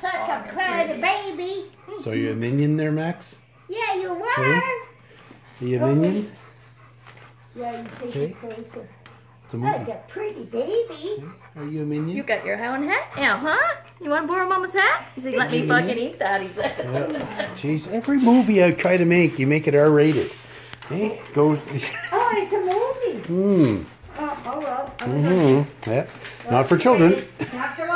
such a pretty baby. So you a minion there, Max? Yeah, you were. Are you a minion? Oh, yeah, you take Okay. it closer. It's a Such movie. a pretty baby. Are you a minion? You got your own hat now, huh? You want to borrow Mama's hat? He said, let me fucking eat that, he said. Jeez, every movie I try to make, you make it R-rated. Hey, go. Oh, it's a movie. Hmm. Oh, oh well. Mm-hmm. Yeah. Not for children. Not for.